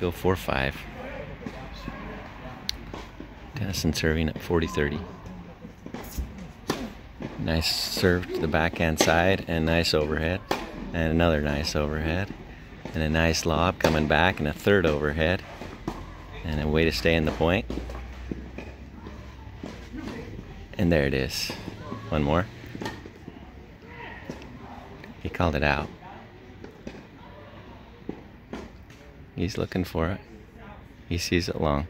go 4 5. Tennyson serving at 40 30. Nice serve to the backhand side and nice overhead. And another nice overhead. And a nice lob coming back and a third overhead. And a way to stay in the point. And there it is. One more. He called it out. He's looking for it. He sees it long.